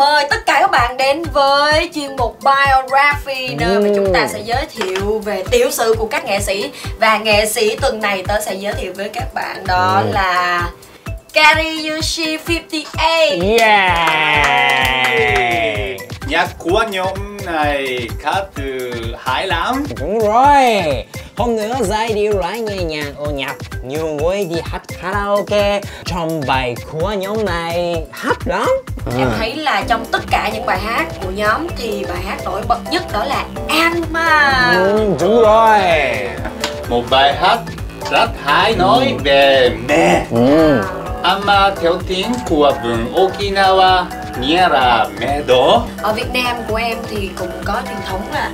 mời tất cả các bạn đến với chuyên mục Biography nơi mà chúng ta sẽ giới thiệu về tiểu sử của các nghệ sĩ. Và nghệ sĩ tuần này tớ sẽ giới thiệu với các bạn đó Ừ. là Kariushi 58 Yeah. Nhạc của nhóm này khá từ Hải Nam Đúng rồi Hơn nữa giai điệu lại nhẹ nhàng ồ nhạc. Nhiều người đi hát karaoke. Trong bài của nhóm này hát lắm. Em thấy là trong tất cả những bài hát của nhóm thì bài hát nổi bật nhất đó là Anma ừ, Đúng rồi. Một bài hát rất hay nói về mẹ. Ừ. Ama theo tiếng của vùng Okinawa nghĩa là mẹ đó Ở Việt Nam của em thì cũng có truyền thống là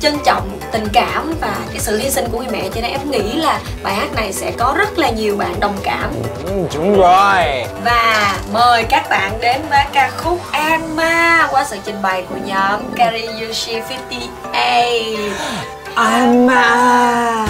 trân trọng tình cảm và cái sự hy sinh của người mẹ. Cho nên em nghĩ là bài hát này sẽ có rất là nhiều bạn đồng cảm. Ừ, Đúng rồi. Và mời các bạn đến với ca khúc Anma qua sự trình bày của nhóm Kariushi 58 Anma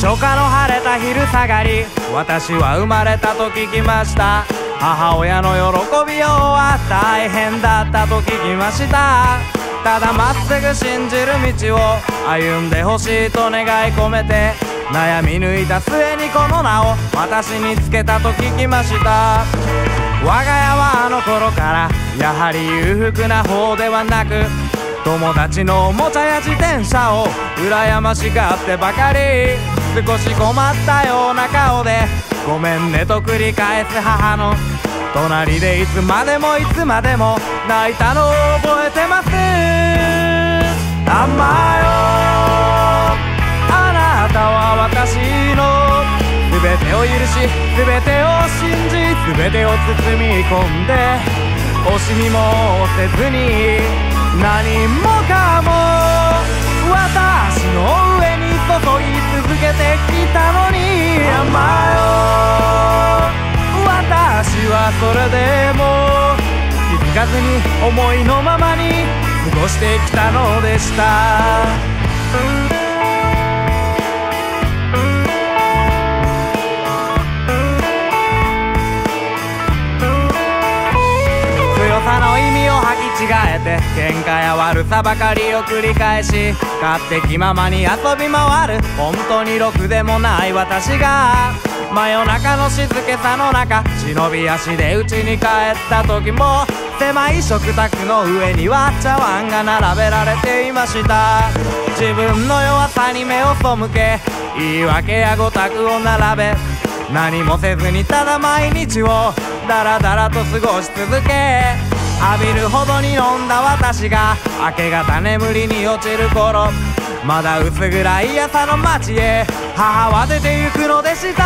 初夏の晴れた昼下がり私は生まれたと聞きました。母親の喜びようは大変だったと聞きました。ただまっすぐ信じる道を歩んでほしいと願い込めて悩み抜いた末にこの名を私につけたと聞きました。我が家はあの頃からやはり裕福な方ではなく友達のおもちゃや自転車を羨ましがってばかり。少し困ったような顔で。ごめんねと繰り返す母の隣でいつまでもいつまでも泣いたのを覚えてます。あんまよ。あなたは私の。全てを許し全てを信じ全てを包み込んで惜しみもせずに。何もかも私の上に注い続けてきたのに。甘よ。私はそれでも気づかずに思いのままに過ごしてきたのでした。違えて喧嘩や悪さばかりを繰り返し勝手気ままに遊び回る。本当にろくでもない私が真夜中の静けさの中忍び足で家に帰った時も狭い食卓の上には茶碗が並べられていました。自分の弱さに目を背け言い訳やごたくを並べ何もせずにただ毎日をダラダラと過ごし続け。浴びるほどに飲んだ私が明け方眠りに落ちる頃まだ薄暗い朝の街へ母は出て行くのでした。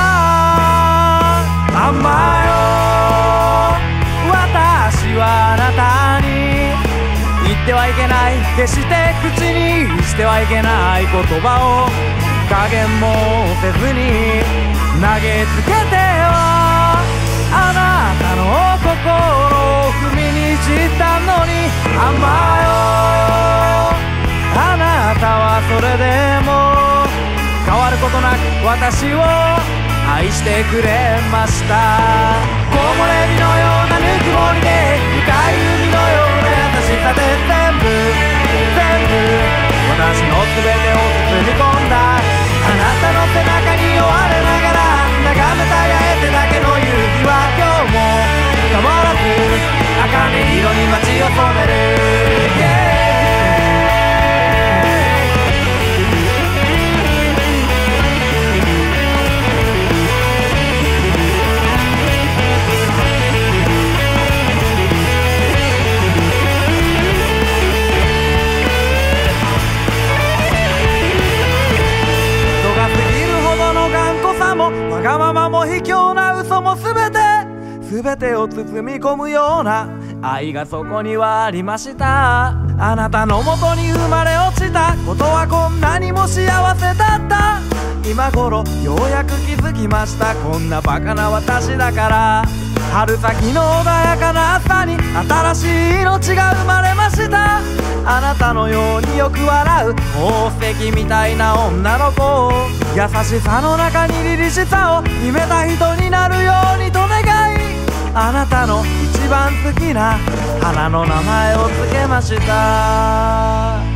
あんまよ私はあなたに言ってはいけない。決して口にしてはいけない言葉を加減もせずに投げつけてたのに甘えよあなたはそれでも変わることなく私を愛してくれました。木漏れ日のようなぬくもりでも全て全てを包み込むような愛がそこにはありました。あなたのもとに生まれ落ちた。ことはこんなにも幸せだった。今頃ようやく気づきました。こんなバカな私だから。春先の穏やかな朝に新しい命が生まれました。あなたのようによく笑う宝石みたいな女の子。を優しさの中に凛々しさを秘めた人になるようにと願いあなたの一番好きな花の名前を付けました。